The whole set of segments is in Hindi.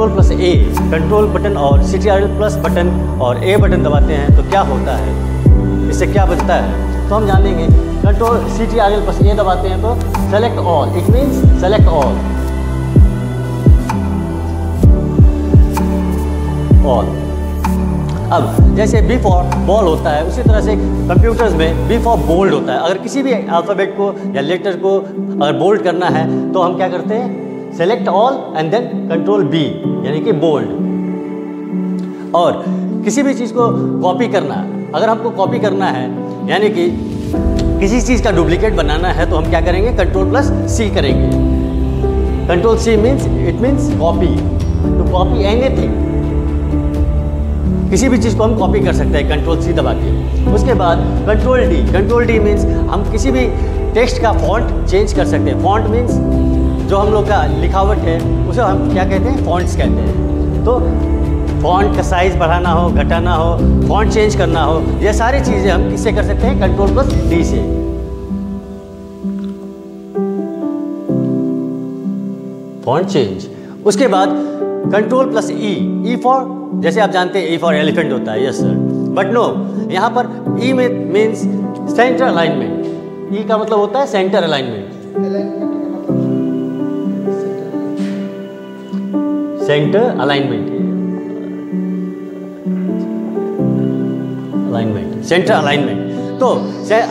Control plus A control button और सी प्लस बटन और ए बटन दबाते हैं तो क्या होता है? इससे क्या बचता है? तो हम जानेंगे। Control C T R L plus A दबाते हैं तो select all it means select all all अब, जैसे बी फॉर बॉल होता है, उसी तरह से कंप्यूटर्स में बी फॉर बोल्ड होता है। अगर किसी भी अल्फ़ाबेट को या लेटर को अगर बोल्ड करना है तो हम क्या करते हैं? Select all and then control B यानी कि बोल्ड और किसी भी चीज़ को कॉपी करना, अगर हमको कॉपी करना है, यानी कि किसी चीज़ का डुप्लीकेट बनाना है तो हम क्या करेंगे? कंट्रोल प्लस सी करेंगे. Control C means it means copy to copy anything किसी भी चीज़ को हम कॉपी कर सकते हैं कंट्रोल सी दबा के. उसके बाद control D control D means हम किसी भी टेक्स्ट का फॉन्ट चेंज कर सकते हैं. फॉन्ट मीन्स जो हम लोग का लिखावट है, उसे हम क्या कहते हैं? फॉन्ट्स कहते हैं। तो फॉन्ट का साइज़ बढ़ाना हो, घटाना हो फॉन्ट चेंज करना हो, ये सारी चीज़ें हम किससे कर सकते हैं? कंट्रोल प्लस डी से। फॉन्ट चेंज उसके बाद control plus E E for जैसे आप जानते हैं ई फॉर एलिफेंट होता है यस सर बट नो यहाँ पर ई में मीन्स सेंटर अलाइनमेंट ई का मतलब होता है centre alignment centre alignment alignment centre alignment तो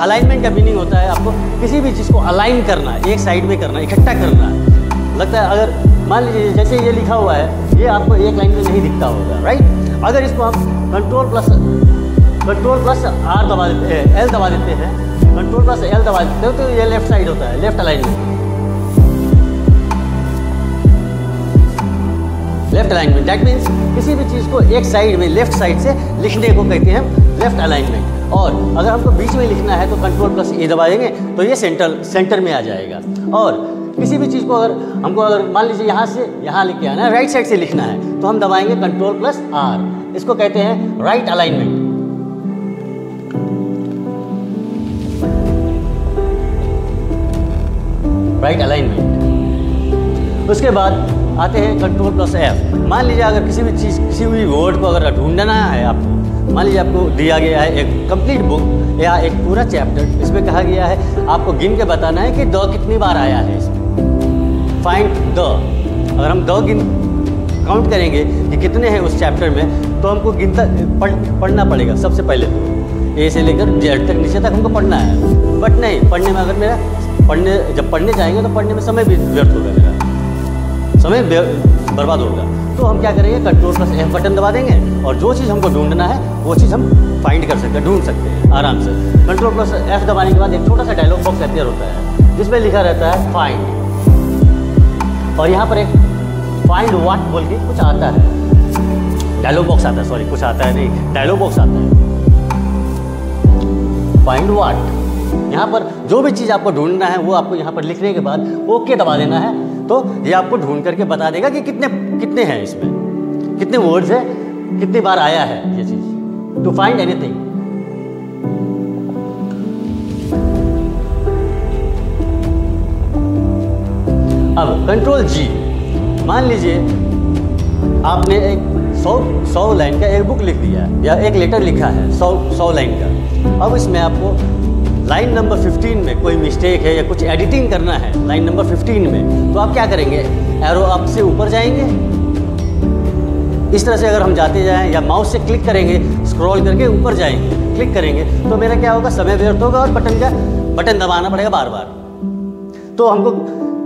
अलाइनमेंट का मीनिंग होता है आपको किसी भी चीज़ को अलाइन करना, एक साइड में करना, इकट्ठा करना। लगता है अगर, मान लीजिए, जैसे ये लिखा हुआ है, ये आपको एक लाइन में नहीं दिखता होगा राइट अगर इसको हम control plus control plus R दबा देते हैं एल दबा देते हैं कंट्रोल प्लस एल दबा देते हो तो ये लेफ़्ट साइड होता है left alignment left alignment that means किसी भी चीज़ को एक साइड में लेफ़्ट साइड से लिखने को कहते हैं लेफ़्ट अलाइनमेंट और अगर हमको बीच में लिखना है तो कंट्रोल प्लस ए दबाएँगे तो ये सेंटर सेंटर में आ जाएगा. और किसी भी चीज़ को अगर, हमको अगर मान लीजिए यहाँ से यहाँ लिख के आना है राइट साइड से लिखना है तो हम दबाएँगे कंट्रोल प्लस आर इसको कहते हैं राइट अलाइनमेंट राइट अलाइनमेंट उसके बाद आते हैं कंट्रोल प्लस एफ़ मान लीजिए अगर किसी भी चीज़, किसी भी वर्ड को अगर ढूंढना है आपको, मान लीजिए आपको दिया गया है एक कंप्लीट बुक या एक पूरा चैप्टर इसमें कहा गया है, आपको गिन के बताना है कि द कितनी बार आया है इसमें। फाइंड द अगर हम द गिन काउंट करेंगे कि कितने हैं उस चैप्टर में तो हमको गिनता, पढ़, पढ़ना पड़ेगा सबसे पहले तो। ए से लेकर जेड तक नीचे तक हमको पढ़ना है। बट नहीं, पढ़ने में अगर मेरा, पढ़ने, जब पढ़ने जाएँगे तो पढ़ने में समय भी व्यर्थ होगा मेरा समय बर्बाद होगा तो हम क्या करेंगे? कंट्रोल प्लस एफ़ बटन दबा देंगे और जो चीज़ हमको ढूंढना है, वो चीज़ हम फाइंड कर सकते हैं, ढूंढ सकते हैं, आराम से। कंट्रोल प्लस एफ़ दबाने के बाद एक छोटा सा डायलॉग बॉक्स अपीयर होता है, जिसमें लिखा रहता है फाइंड और यहाँ पर एक फाइंड वाट बोल के कुछ आता है। डायलॉग बॉक्स आता है सॉरी कुछ आता है, नहीं डायलॉग बॉक्स आता है। फाइंड वाट यहाँ पर जो भी चीज़ आपको ढूंढना है, वो आपको यहाँ पर लिखने के बाद ओके दबा देना है। तो ये आपको ढूंढ करके बता देगा कि कितने कितने हैं इसमें, कितने वर्ड्स है, कितनी बार आया है ये चीज़। टू फाइंड एनीथिंग अब कंट्रोल जी मान लीजिए, आपने एक सौ सौ लाइन का एक बुक लिख दिया या एक लेटर लिखा है, सौ सौ लाइन का। अब इसमें आपको लाइन नंबर 15 में कोई मिस्टेक है या कुछ एडिटिंग करना है लाइन नंबर 15 में तो आप क्या करेंगे? एरो अप से ऊपर जाएँगे। इस तरह से अगर हम जाते जाएँ या माउस से क्लिक करेंगे स्क्रॉल करके ऊपर जाएँगे क्लिक करेंगे तो मेरा क्या होगा? समय व्यर्थ होगा और बटन का बटन दबाना पड़ेगा बार बार तो हमको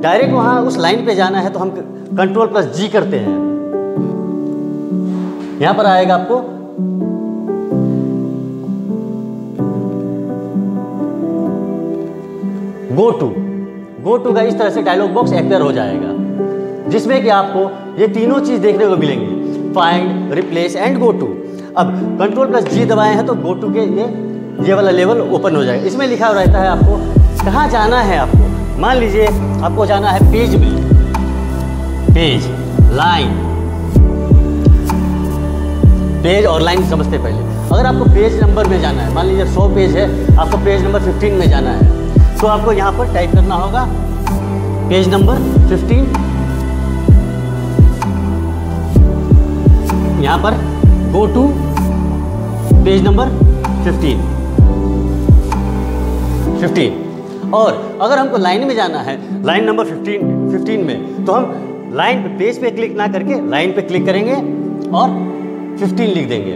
डायरेक्ट वहाँ उस लाइन पे जाना है तो हम कंट्रोल प्लस जी करते हैं। यहाँ पर आएगा आपको गो टू गो टू का इस तरह से डायलॉग बॉक्स एक्टर हो जाएगा, जिसमें कि आपको ये तीनों चीज़ देखने को मिलेंगी। Find replace and go to अब कंट्रोल प्लस जी दबाए हैं तो गो टू के ये ये वाला लेवल ओपन हो जाएगा। इसमें लिखा रहता है आपको कहाँ जाना है आपको। मान लीजिए आपको जाना है पेज में। पेज लाइन पेज और लाइन समझते पहले। अगर आपको पेज नंबर में जाना है, मान लीजिए 100 पेज है, आपको पेज नंबर 15 में जाना है। तो आपको यहाँ पर टाइप करना होगा। पेज नंबर 15 यहाँ पर गो टू पेज नंबर 15 15 और अगर हमको लाइन में जाना है लाइन नंबर 15 15 में तो हम लाइन पे पेज पे क्लिक ना करके लाइन पे क्लिक करेंगे और 15 लिख देंगे।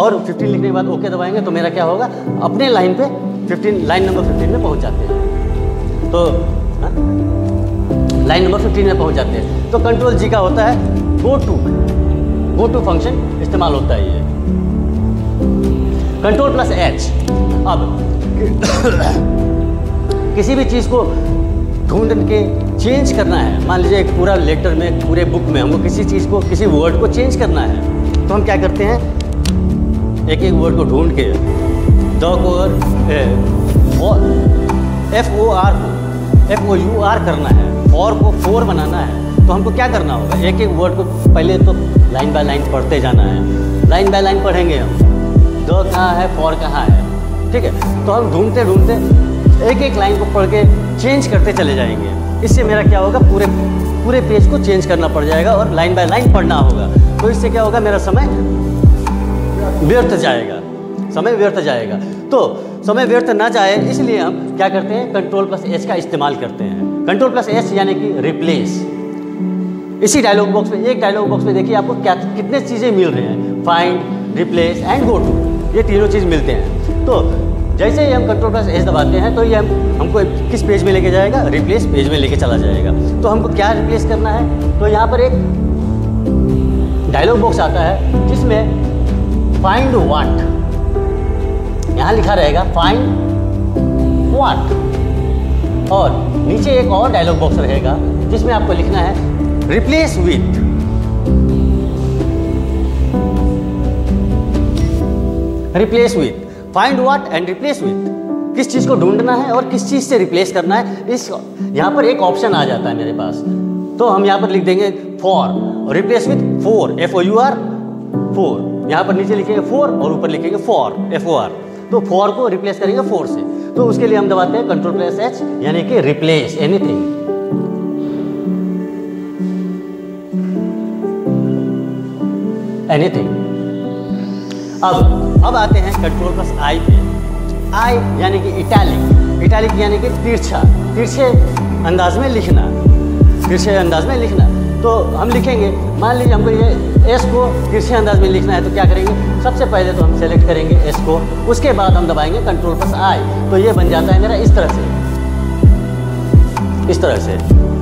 और 15 लिखने के बाद ओके दबाएँगे तो मेरा क्या होगा? अपने लाइन पे 15 लाइन नंबर 15 में पहुँच जाते हैं। तो? लाइन नंबर 15 में पहुँच जाते हैं। तो कंट्रोल जी का होता है go to go to function इस्तेमाल होता है ये। कंट्रोल प्लस एच अब, किसी भी चीज़ को ढूंढ के चेंज करना है। मान लीजिए एक पूरा लेटर में, पूरे बुक में हमको किसी चीज़ को, किसी वर्ड को चेंज करना है। तो हम क्या करते हैं? एक एक वर्ड को ढूंढ के द को एफ़ ओ आर को एफ़ ओ यू आर करना है फॉर को फोर बनाना है तो हमको क्या करना होगा? एक एक वर्ड को पहले तो लाइन बाय लाइन पढ़ते जाना है। लाइन बाय लाइन पढ़ेंगे हम। द कहाँ है फॉर कहाँ है। ठीक है? तो हम ढूंढते ढूंढते एक एक लाइन को पढ़ के चेंज करते चले जाएँगे। इससे मेरा क्या होगा? पूरे पूरे पेज को चेंज करना पड़ जाएगा और लाइन बाय लाइन पढ़ना होगा। तो इससे क्या होगा? मेरा समय व्यर्थ जाएगा। समय व्यर्थ जाएगा। तो समय व्यर्थ ना जाए, इसलिए हम क्या करते हैं कंट्रोल प्लस एच का इस्तेमाल करते हैं। कंट्रोल प्लस एच यानी कि रिप्लेस इसी डायलॉग बॉक्स में, एक डायलॉग बॉक्स में देखिए आपको क्या, कितने चीज़ें मिल रही हैं। Find replace and go to ये तीनों चीज़ मिलते हैं। तो जैसे ही हम कंट्रोल प्लस एच दबाते हैं तो ये हम, हमको किस पेज में लेके जाएगा? रिप्लेस पेज में लेके चला जाएगा। तो हमको क्या रिप्लेस करना है? तो यहाँ पर एक डायलॉग बॉक्स आता है, जिसमें फाइंड वाट यहाँ लिखा रहेगा फाइंड वाट और नीचे एक और डायलॉग बॉक्स रहेगा, जिसमें आपको लिखना है replace with replace with find what and replace with किस चीज़ को ढूंढना है और किस चीज़ से रिप्लेस करना है, इस यहाँ पर एक ऑप्शन आ जाता है मेरे पास। तो हम यहाँ पर लिख देंगे for replace with four F O U R four यहाँ पर नीचे लिखेंगे फोर और ऊपर लिखेंगे फॉर एफ़ ओ आर तो फॉर को रिप्लेस करेंगे फोर से। तो उसके लिए हम दबाते हैं कंट्रोल प्लस एच यानी कि रिप्लेस एनीथिंग एनीथिंग अब अब आते हैं कंट्रोल प्लस आई पे। आई यानी कि इटैलिक इटैलिक यानी कि तिरछा। तिरछे अंदाज में लिखना। तिरछे अंदाज में लिखना। तो हम लिखेंगे। मान लीजिए हमको ये एस को तिरछे अंदाज में लिखना है तो क्या करेंगे? सबसे पहले तो हम सेलेक्ट करेंगे एस को, उसके बाद हम दबाएँगे कंट्रोल प्लस आई तो ये बन जाता है मेरा इस तरह से। इस तरह से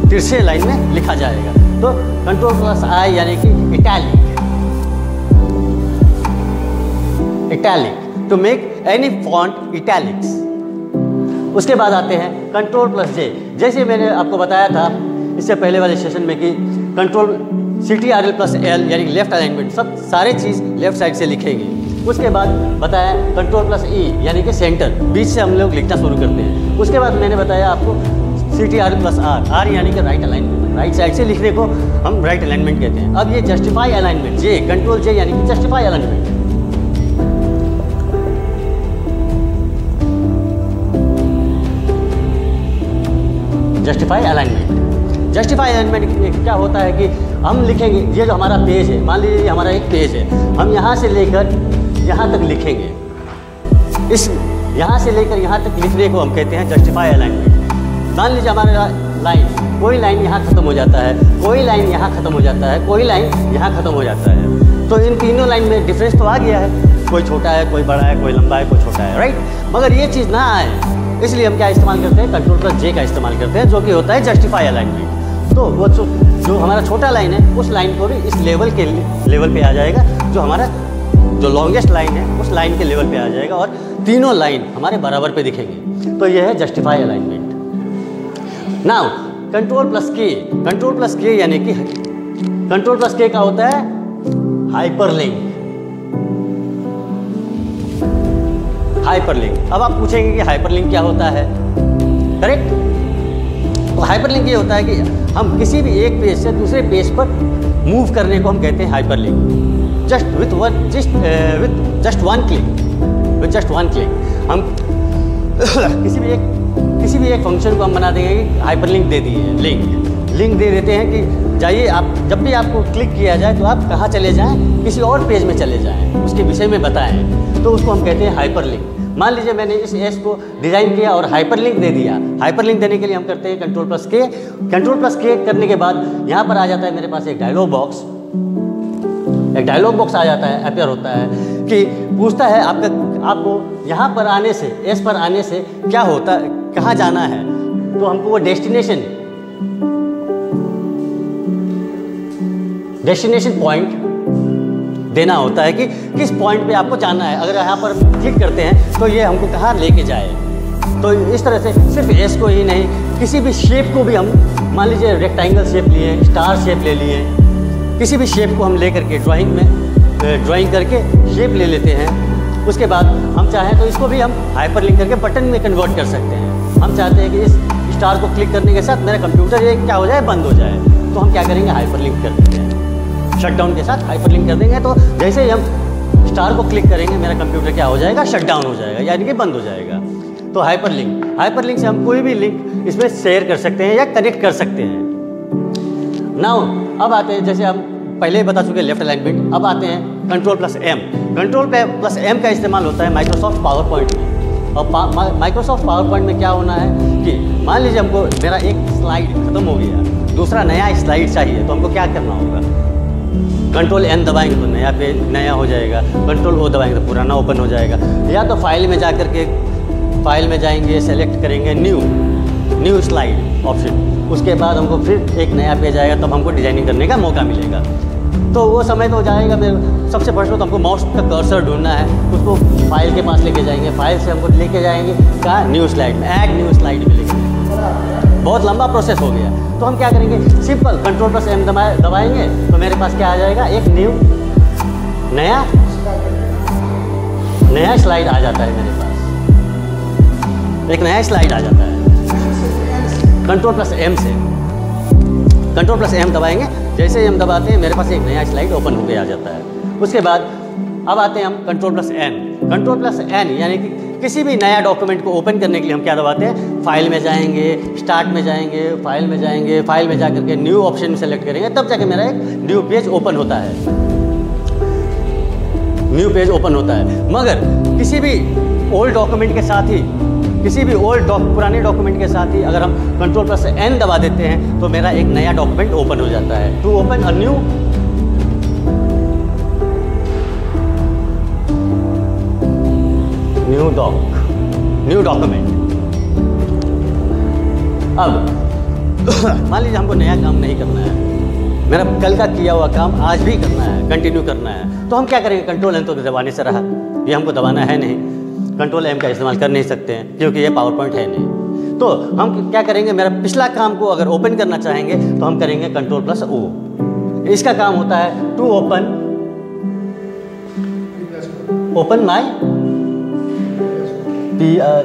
तिरछे लाइन में लिखा जाएगा। तो कंट्रोल प्लस आई यानी कि italic italic to make any font italics उसके बाद आते हैं कंट्रोल प्लस जे जैसे मैंने आपको बताया था, इससे पहले वाले सेशन में कि control C T R L plus L यानी लेफ़्ट अलाइनमेंट सब सारे चीज़ लेफ़्ट साइड से लिखेंगे उसके बाद बताया कंट्रोल प्लस ई यानी कि सेंटर बीच से हम लोग लिखना शुरू करते हैं। उसके बाद मैंने बताया आपको C T R plus R R यानी कि राइट अलाइनमेंट राइट साइड से लिखने को हम राइट अलाइनमेंट कहते हैं। अब ये justify alignment J control J यानी कि justify alignment justify alignment justify alignment क्या होता है कि हम लिखेंगे ये जो हमारा पेज है मान लीजिए हमारा एक पेज है हम यहाँ से लेकर यहाँ तक लिखेंगे इस यहाँ से लेकर यहाँ तक लिखने को हम कहते हैं जस्टिफाई अलाइनमेंट मान लीजिए हमारा लाइन कोई लाइन यहाँ ख़त्म हो जाता है कोई लाइन यहाँ ख़त्म हो जाता है कोई लाइन यहाँ ख़त्म हो जाता है तो इन तीनों लाइन में डिफरेंस तो आ गया है। कोई छोटा है, कोई बड़ा है, कोई लंबा है, कोई छोटा है राइट मगर ये चीज़ ना आए। इसलिए हम क्या इस्तेमाल करते हैं? कंट्रोल प्लस जे का इस्तेमाल करते हैं, जो कि होता है जस्टिफाई अलाइनमेंट तो वो जो, हमारा छोटा लाइन है उस लाइन को भी इस लेवल के लेवल पे आ जाएगा। जो हमारा जो लॉन्गेस्ट लाइन है उस लाइन के लेवल पे आ जाएगा और तीनों लाइन हमारे बराबर पे दिखेंगे। तो यह है justify alignment now control plus K control plus K यानी कि कंट्रोल प्लस के का होता है? हाइपर लिंक हाइपरलिंक अब आप पूछेंगे कि हाइपरलिंक क्या होता है? करेक्ट तो हाइपरलिंक ये होता है कि हम किसी भी एक पेज से दूसरे पेज पर मूव करने को हम कहते हैं hyperlink just with one just with just one click with just one click हम किसी भी एक, किसी भी एक फ़ंक्शन को हम बना देंगे कि हाइपरलिंक दे दिए लिंक लिंक दे देते हैं कि जाइए आप, जब भी आपको क्लिक किया जाए तो आप कहाँ चले जाएँ? किसी और पेज में चले जाएँ। उसके विषय में बताएँ। तो उसको हम कहते हैं हाइपर लिंक मान लीजिए मैंने इस एस को डिज़ाइन किया और हाइपर लिंक दे दिया। हाइपर लिंक देने के लिए हम करते हैं control plus K control plus K करने के बाद यहाँ पर आ जाता है मेरे पास एक डायलॉग बॉक्स एक डायलॉग बॉक्स आ जाता है अपेयर होता है कि पूछता है आपका, आपको यहाँ पर आने से एस पर आने से क्या होता, कहाँ जाना है? तो हमको वो डेस्टिनेशन डेस्टिनेशन पॉइंट देना होता है कि किस पॉइंट पे आपको जाना है। अगर यहाँ पर क्लिक करते हैं तो ये हमको कहाँ लेके जाए? तो इस तरह से सिर्फ़ एस को ही नहीं, किसी भी शेप को भी हम, मान लीजिए रेक्टेंगल शेप लिए स्टार शेप ले लिए, किसी भी शेप को हम ले करके ड्राइंग में ड्राइंग करके शेप ले लेते हैं। उसके बाद हम चाहें तो इसको भी हम हाइपर लिंक करके बटन में कन्वर्ट कर सकते हैं। हम चाहते हैं कि इस स्टार को क्लिक करने के साथ मेरा कंप्यूटर ये क्या हो जाए? बंद हो जाए। तो हम क्या करेंगे? हाइपर लिंक कर देते हैं शट डाउन के साथ हाइपर लिंक कर देंगे। तो जैसे ही हम स्टार को क्लिक करेंगे, मेरा कंप्यूटर क्या हो जाएगा? शटडाउन हो जाएगा, यानी कि बंद हो जाएगा। तो हाइपर लिंक हाइपर लिंक से हम कोई भी लिंक इसमें शेयर कर सकते हैं या कनेक्ट कर सकते हैं। नाउ अब आते हैं, जैसे हम पहले बता चुके लेफ़्ट अलाइनमेंट अब आते हैं control plus M control plus M का इस्तेमाल होता है माइक्रोसॉफ्ट पावर पॉइंट में। और माइक्रोसॉफ्ट पावर पॉइंट में क्या होना है कि मान लीजिए हमको मेरा एक स्लाइड खत्म हो गया, दूसरा नया स्लाइड चाहिए तो हमको क्या करना होगा? कंट्रोल एन दबाएँगे तो नया पेज नया हो जाएगा। कंट्रोल ओ दबाएँगे तो पुराना ओपन हो जाएगा। या तो फ़ाइल में जा के फ़ाइल में जाएँगे सेलेक्ट करेंगे न्यू न्यू स्लाइड ऑप्शन उसके बाद हमको फिर एक नया पेज आएगा, तब हमको डिज़ाइनिंग करने का मौका मिलेगा। तो वो समय तो जाएगा, फिर सबसे फ़र्स्ट तो हमको माउस का कर्सर ढूंढना है। उसको फ़ाइल के पास लेके जाएँगे। फ़ाइल से हमको लेके जाएँगे कहाँ न्यू स्लाइड में ऐड न्यू स्लाइड में लेके बहुत लंबा प्रोसेस हो गया। तो हम क्या करेंगे? सिंपल कंट्रोल प्लस एम दबाए दबाएँगे तो मेरे पास क्या आ जाएगा? एक न्यू नया नया स्लाइड आ जाता है मेरे पास। एक नया स्लाइड आ जाता है। कंट्रोल प्लस एम से। कंट्रोल प्लस एम दबाएँगे। जैसे ही हम दबाते हैं, मेरे पास एक नया स्लाइड ओपन होकर आ जाता है। उसके बाद, अब आते हैं हम control plus N control plus N यानी कि किसी भी नया डॉक्यूमेंट को ओपन करने के लिए हम क्या दबाते हैं? फ़ाइल में जाएँगे स्टार्ट में जाएँगे फ़ाइल में जाएँगे फ़ाइल में जाकर के न्यू ऑप्शन सेलेक्ट करेंगे, तब जाके मेरा एक न्यू पेज ओपन होता है। न्यू पेज ओपन होता है। मगर किसी भी ओल्ड डॉक्यूमेंट के साथ ही, किसी भी ओल्ड डॉक पुराने डॉक्यूमेंट के साथ ही अगर हम कंट्रोल प्लस एन दबा देते हैं तो मेरा एक नया डॉक्यूमेंट ओपन हो जाता है। To open a new new doc new document अब, मान लीजिए हमको नया काम नहीं करना है। मेरा कल का किया हुआ काम आज भी करना है कंटिन्यू करना है। तो हम क्या करेंगे? कंट्रोल एम तो दबाने से रहा। ये हमको दबाना है नहीं। कंट्रोल एम का इस्तेमाल कर नहीं सकते हैं, क्योंकि ये पावर पॉइंट है नहीं। तो हम क्या करेंगे? मेरा पिछला काम को अगर ओपन करना चाहेंगे तो हम करेंगे कंट्रोल प्लस ओ इसका काम होता है to open open my P R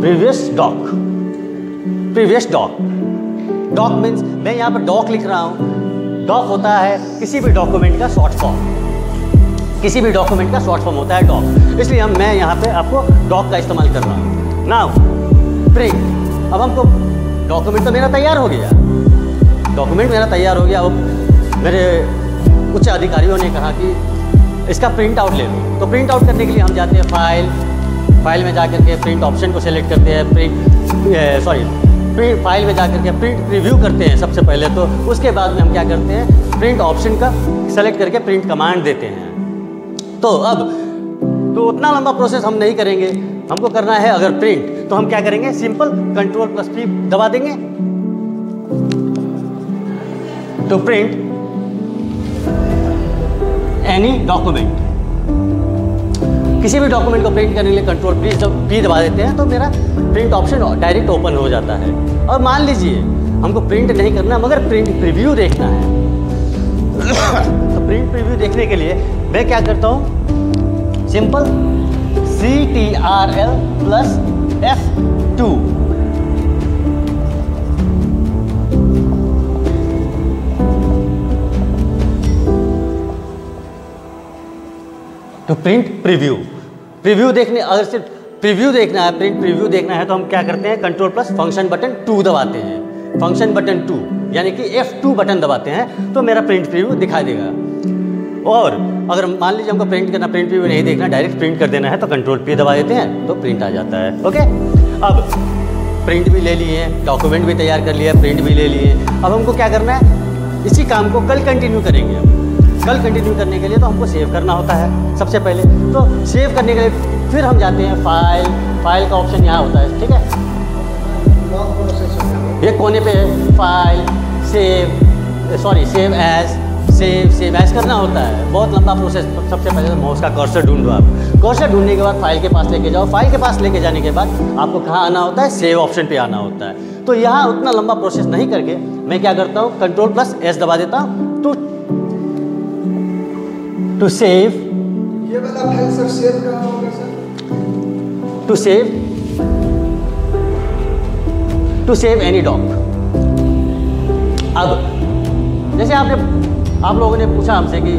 previous doc previous doc doc means मैं यहाँ पर डॉक लिख रहा हूँ। डॉक होता है किसी भी डॉक्यूमेंट का शॉर्ट फॉर्म किसी भी डॉक्यूमेंट का शॉर्ट फॉर्म होता है डॉक इसलिए हम, मैं यहाँ पे आपको डॉक का इस्तेमाल कर रहा हूँ। नाउ प्रिंट अब हमको डॉक्यूमेंट तो मेरा तैयार हो गया। डॉक्यूमेंट मेरा तैयार हो गया। अब मेरे उच्च अधिकारियों ने कहा कि इसका प्रिंट आउट ले लो। तो प्रिंट आउट करने के लिए हम जाते हैं फ़ाइल फ़ाइल में जाकर के प्रिंट ऑप्शन को सेलेक्ट करते हैं प्रिंट सॉरी प्रिंट फ़ाइल में जाकर के प्रिंट रिव्यू करते हैं सबसे पहले तो। उसके बाद में हम क्या करते हैं? प्रिंट ऑप्शन का सेलेक्ट करके प्रिंट कमांड देते हैं। तो अब तो उतना लंबा प्रोसेस हम नहीं करेंगे। हमको करना है अगर प्रिंट तो हम क्या करेंगे? सिंपल कंट्रोल प्लस पी दबा देंगे। तो प्रिंट एनी डॉक्यूमेंट किसी भी डॉक्यूमेंट को प्रिंट करने के लिए कंट्रोल प्लीज़ जब पी दबा देते हैं तो मेरा प्रिंट ऑप्शन डायरेक्ट ओपन हो जाता है। और मान लीजिए, हमको प्रिंट नहीं करना, मगर प्रिंट प्रीव्यू देखना है। तो प्रिंट प्रीव्यू देखने के लिए मैं क्या करता हूँ? Simple C T R L plus F two to print preview preview देखने, अगर सिर्फ़ प्रीव्यू देखना है प्रिंट प्रीव्यू देखना है तो हम क्या करते हैं? Control plus function button two दबाते हैं। फ़ंक्शन बटन टू यानी कि एफ़ टू बटन दबाते हैं तो मेरा प्रिंट प्रीव्यू दिखाई देगा। और अगर मान लीजिए हमको प्रिंट करना प्रिंट प्रीव्यू नहीं देखना डायरेक्ट प्रिंट कर देना है तो कंट्रोल पी दबा देते हैं तो प्रिंट आ जाता है। ओके अब प्रिंट भी ले लिए डॉक्यूमेंट भी तैयार कर लिया प्रिंट भी ले लिए। अब हमको क्या करना है? इसी काम को कल कंटिन्यू करेंगे कल कंटिन्यू करने के लिए तो हमको सेव करना होता है, सबसे पहले। तो सेव करने के लिए फिर हम जाते हैं फ़ाइल फ़ाइल का ऑप्शन यहाँ होता है, ठीक है? ये कोने पे file save sorry save as save save as करना होता है। बहुत लंबा प्रोसेस सबसे पहले तो माउस का कर्सर ढूंढ आप। कर्सर ढूँढने के बाद फ़ाइल के पास लेके जाओ। फ़ाइल के पास लेके जाने के बाद आपको कहाँ आना होता है? सेव ऑप्शन पे आना होता है। तो यहाँ उतना लंबा प्रोसेस नहीं करके मैं क्या करता हूँ? कंट्रोल प्लस एस दबा देता हूँ। टू सेव ये वाला फ़ाइल सर सेव कहाँ होगा sir? To save to save any doc अब जैसे आपने आप लोगों ने पूछा हमसे कि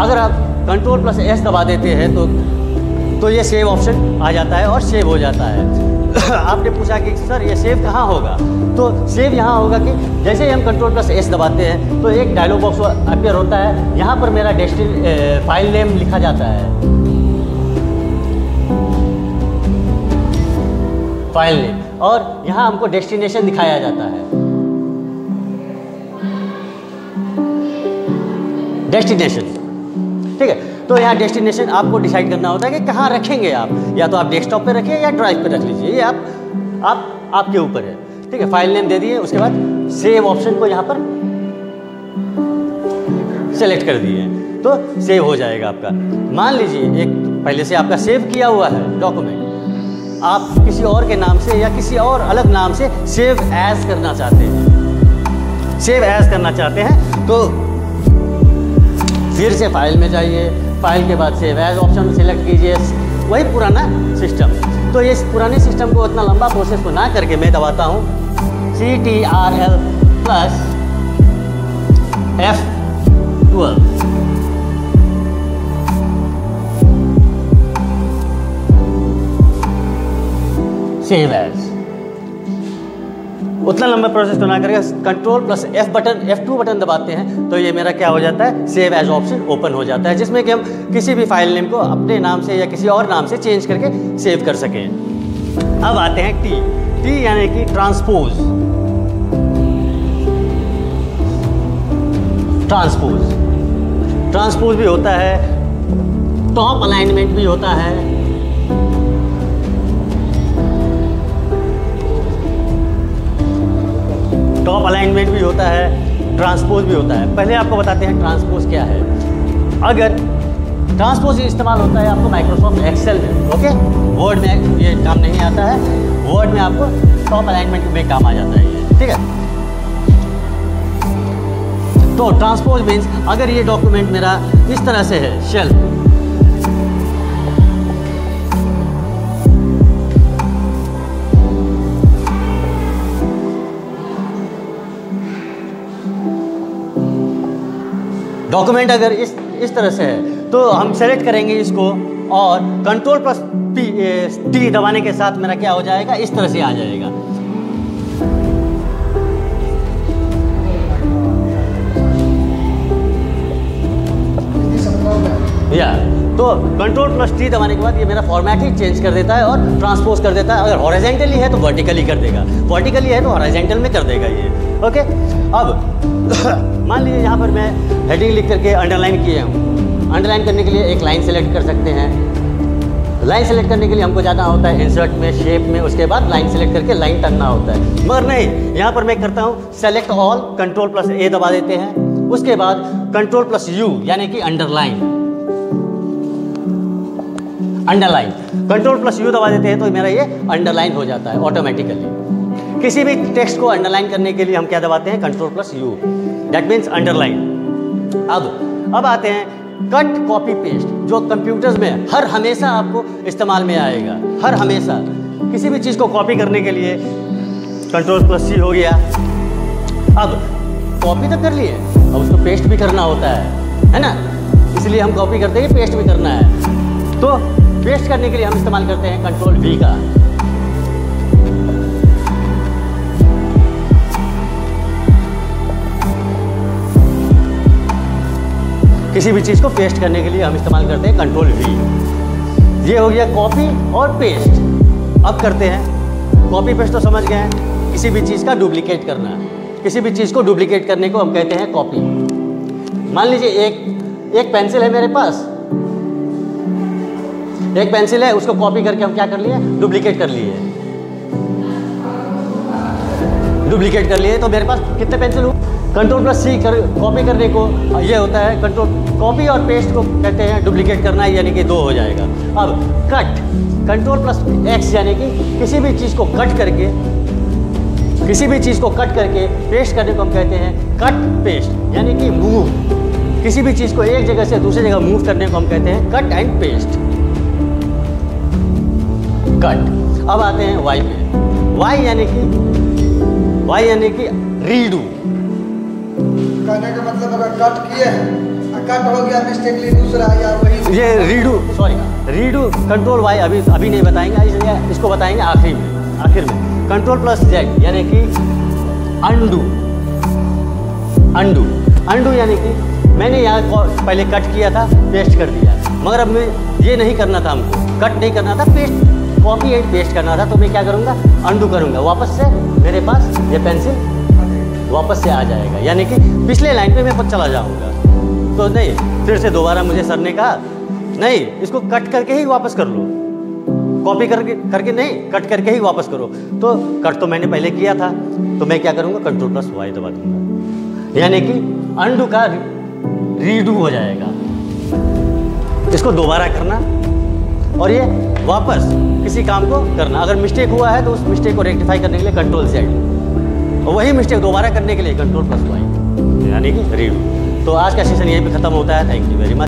अगर आप कंट्रोल प्लस एस दबा देते हैं तो तो ये सेव ऑप्शन आ जाता है और सेव हो जाता है। आपने पूछा कि, सर, ये सेव कहाँ होगा? तो सेव यहाँ होगा कि जैसे ही हम कंट्रोल प्लस एस दबाते हैं तो एक डायलॉग बॉक्स अपेयर होता है। यहाँ पर मेरा डेस्टिन फ़ाइल नेम लिखा जाता है। फ़ाइल नेम और यहाँ हमको डेस्टिनेशन दिखाया जाता है। डेस्टिनेशन ठीक है? तो यहाँ डेस्टिनेशन आपको डिसाइड करना होता है कि कहाँ रखेंगे आप? या तो आप डेस्कटॉप पे रखिए या ड्राइव पे रख लीजिए। ये आप आप, आपके ऊपर है। ठीक है? फ़ाइल नेम दे दिए, उसके बाद सेव ऑप्शन को यहाँ पर सेलेक्ट कर दिए। तो सेव हो जाएगा आपका। मान लीजिए, एक पहले से आपका सेव किया हुआ है डॉक्यूमेंट आप किसी और के नाम से या किसी और अलग नाम से सेव एज करना चाहते हैं। सेव एज करना चाहते हैं तो फिर से फ़ाइल में जाइए। फ़ाइल के बाद सेव एज ऑप्शन सेलेक्ट कीजिए। वही पुराना सिस्टम तो ये पुराने सिस्टम को उतना लंबा प्रोसेस को ना करके मैं दबाता हूँ। C T R L plus F twelve save as उतना लंबा प्रोसेस तो ना करके control plus F button F two button दबाते हैं तो ये मेरा क्या हो जाता है? सेव एज ऑप्शन ओपन हो जाता है, जिसमें कि हम किसी भी फ़ाइल नेम को अपने नाम से या किसी और नाम से चेंज करके सेव कर सकें। अब आते हैं टी टी यानी कि ट्रांसपोज ट्रांसपोज ट्रांसपोज भी होता है टॉप अलाइनमेंट भी होता है। अलाइनमेंट भी होता है, ट्रांसपोज भी होता है। पहले आपको बताते हैं ट्रांसपोज क्या है। अगर ट्रांसपोज इस्तेमाल होता है आपको माइक्रोसॉफ्ट एक्सेल में ओके वर्ड में ये काम नहीं आता है। वर्ड में आपको टॉप अलाइनमेंट में काम आ जाता है ठीक है? तो ट्रांसपोज मीन्स अगर ये डॉक्यूमेंट मेरा इस तरह से है शेल डॉक्यूमेंट अगर इस इस तरह से है तो हम सेलेक्ट करेंगे इसको और कंट्रोल प्लस टी दबाने के साथ मेरा क्या हो जाएगा? इस तरह से आ जाएगा। या तो कंट्रोल प्लस टी दबाने के बाद ये मेरा फॉर्मेट ही चेंज कर देता है और ट्रांसपोज कर देता है। अगर हॉरिजेंटली है तो वर्टिकली कर देगा। वर्टिकली है तो हॉरिजेंटल में कर देगा ये। ओके अब मान लीजिए यहाँ पर मैं हेडिंग लिख करके अंडरलाइन किए हूँ। अंडरलाइन करने के लिए एक लाइन सेलेक्ट कर सकते हैं। लाइन सेलेक्ट करने के लिए हमको जाना होता है इंसर्ट में शेप में, उसके बाद लाइन सेलेक्ट करके लाइन टनना होता है। मगर नहीं, यहाँ पर मैं करता हूँ select all control plus A दबा देते हैं। उसके बाद कंट्रोल प्लस यू यानी कि underline underline control plus U दबा देते हैं तो मेरा ये अंडरलाइन हो जाता है ऑटोमेटिकली किसी भी टेक्स्ट को अंडरलाइन करने के लिए हम क्या दबाते हैं? Control plus U that means underline अब अब आते हैं कट कॉपी पेस्ट जो कंप्यूटर्स में हर हमेशा आपको इस्तेमाल में आएगा। हर हमेशा। किसी भी चीज़ को कॉपी करने के लिए कंट्रोल प्लस सी हो गया। अब कॉपी तो कर लिए। अब उसको पेस्ट भी करना होता है। है ना? इसलिए हम कॉपी करते हैं पेस्ट भी करना है। तो पेस्ट करने के लिए हम इस्तेमाल करते हैं कंट्रोल वी का। किसी भी चीज़ को पेस्ट करने के लिए हम इस्तेमाल करते हैं कंट्रोल वी ये हो गया कॉपी और पेस्ट अब करते हैं। कॉपी पेस्ट तो समझ गए हैं। किसी भी चीज़ का डुप्लीकेट करना किसी भी चीज़ को डुप्लीकेट करने को हम कहते हैं कॉपी मान लीजिए एक एक पेंसिल है मेरे पास। एक पेंसिल है, उसको कॉपी करके हम क्या कर लिए? डुप्लीकेट कर लिए। डुप्लीकेट कर लिए तो मेरे पास कितने पेंसिल हुए? कंट्रोल प्लस सी कर कॉपी करने को ये होता है कंट्रोल कॉपी और पेस्ट को कहते हैं डुप्लीकेट करना, यानी कि दो हो जाएगा। अब कट कंट्रोल प्लस एक्स यानी कि किसी भी चीज़ को कट करके, किसी भी चीज़ को कट करके पेस्ट करने को हम कहते हैं कट पेस्ट यानी कि मूव किसी भी चीज़ को एक जगह से दूसरी जगह मूव करने को हम कहते हैं कट एंड पेस्ट कट अब आते हैं वाई पे। वाई यानी कि वाई यानी कि रीडू मतलब अगर कट किए हैं कट हो गया मिस्टेकली दूसरा या वही ये redo sorry redo control Y अभी अभी नहीं बताएँगे इसलिए इसको बताएँगे आखिरी में आखिर में। कंट्रोल प्लस जेड यानी कि अंडू अंडू अंडू यानी कि मैंने यहाँ पहले कट किया था पेस्ट कर दिया। मगर अब मैं ये नहीं करना था हमको। कट नहीं करना था पेस्ट कॉपी एंड पेस्ट करना था तो मैं क्या करूँगा? अंडू करूँगा। वापस से मेरे पास ये पेंसिल वापस से आ जाएगा। यानी कि पिछले लाइन पे मैं चला जाऊँगा। तो नहीं, फिर से दोबारा मुझे सर ने कहा, नहीं, इसको कट करके ही वापस कर लो। कॉपी करके करके नहीं, कट करके ही वापस करो। तो कट तो मैंने पहले किया था तो मैं क्या करूँगा? कंट्रोल प्लस वाई दबा दूँगा। यानी कि अंडू का रीडू हो जाएगा। इसको दोबारा करना और ये वापस किसी काम को करना। अगर मिस्टेक हुआ है तो उस मिस्टेक को रेक्टिफाई करने के लिए कंट्रोल जेड और वही मिस्टेक दोबारा करने के लिए कंट्रोल प्लस वाई यानी कि रीड तो आज का सेशन यहीं पे ख़त्म होता है। Thank you very much